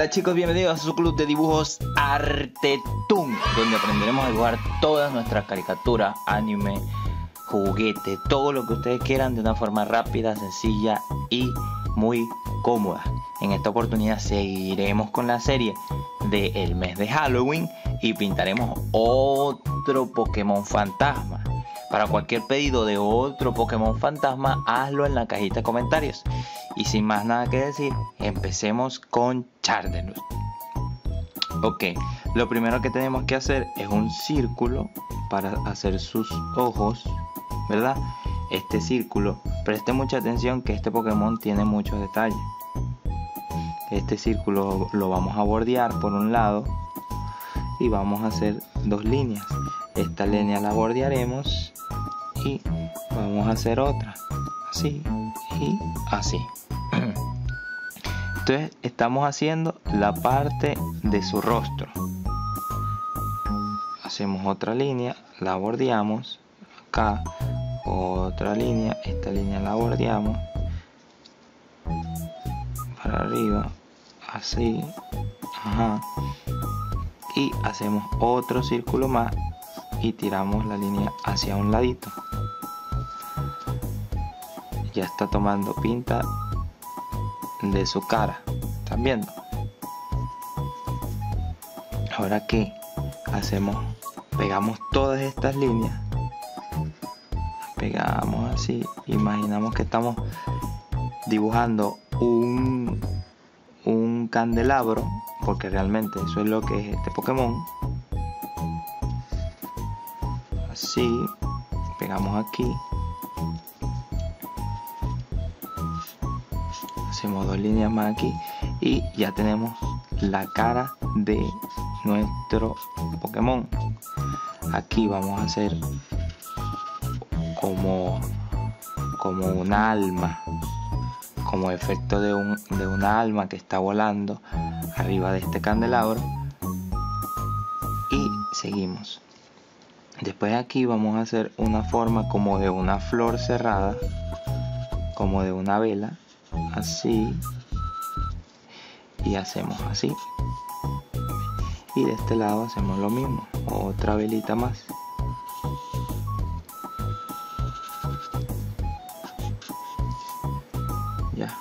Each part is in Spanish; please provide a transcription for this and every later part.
Hola chicos, bienvenidos a su club de dibujos Artetun, donde aprenderemos a dibujar todas nuestras caricaturas, anime, juguete, todo lo que ustedes quieran de una forma rápida, sencilla y muy cómoda. En esta oportunidad seguiremos con la serie del mes de Halloween y pintaremos otro Pokémon fantasma. Para cualquier pedido de otro Pokémon fantasma, hazlo en la cajita de comentarios. Y sin más nada que decir, empecemos con Chardenus. Ok, lo primero que tenemos que hacer es un círculo para hacer sus ojos, ¿verdad? Este círculo, preste mucha atención que este Pokémon tiene muchos detalles. Este círculo lo vamos a bordear por un lado y vamos a hacer dos líneas. Esta línea la bordearemos y vamos a hacer otra. Así y así. Entonces estamos haciendo la parte de su rostro. Hacemos otra línea la bordeamos acá otra línea esta línea la bordeamos para arriba así ajá. Y hacemos otro círculo más y tiramos la línea hacia un ladito ya está tomando pinta de su cara están viendo ahora que hacemos pegamos todas estas líneas pegamos así imaginamos que estamos dibujando un un candelabro porque realmente eso es lo que es este Pokémon. Así pegamos aquí hacemos dos líneas más aquí y ya tenemos la cara de nuestro Pokémon. Aquí vamos a hacer como como un alma como efecto de un, de una alma que está volando arriba de este candelabro. Y seguimos. Después aquí vamos a hacer una forma como de una flor cerrada como de una vela así y hacemos así. Y de este lado hacemos lo mismo otra velita más. Ya.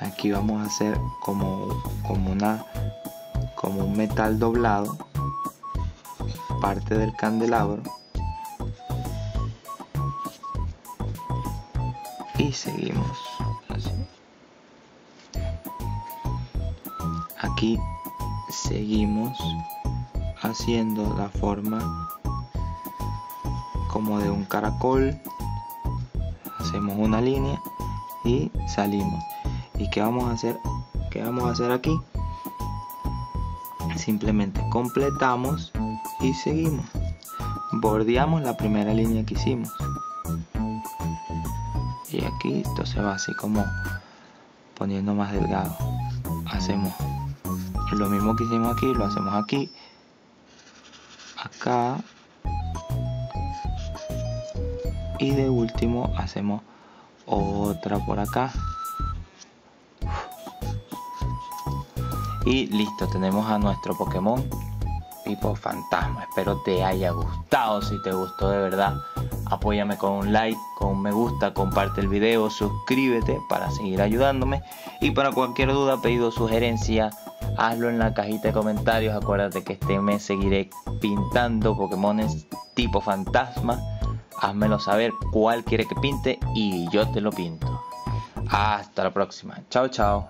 Aquí vamos a hacer como como una como un metal doblado parte del candelabro seguimos. Así. aquí seguimos haciendo la forma como de un caracol. Hacemos una línea y salimos. Y qué vamos a hacer qué vamos a hacer aquí simplemente completamos y seguimos. Bordeamos la primera línea que hicimos y aquí esto se va así como poniendo más delgado. Hacemos lo mismo que hicimos aquí lo hacemos aquí acá y de último hacemos otra por acá. Y listo tenemos a nuestro Pokémon tipo fantasma espero te haya gustado si te gustó de verdad apóyame con un like, con un me gusta, comparte el video, suscríbete para seguir ayudándome y para cualquier duda, pedido, sugerencia, hazlo en la cajita de comentarios. Acuérdate que este mes seguiré pintando Pokémones tipo fantasma. Házmelo saber cuál quiere que pinte y yo te lo pinto. Hasta la próxima. Chao, chao.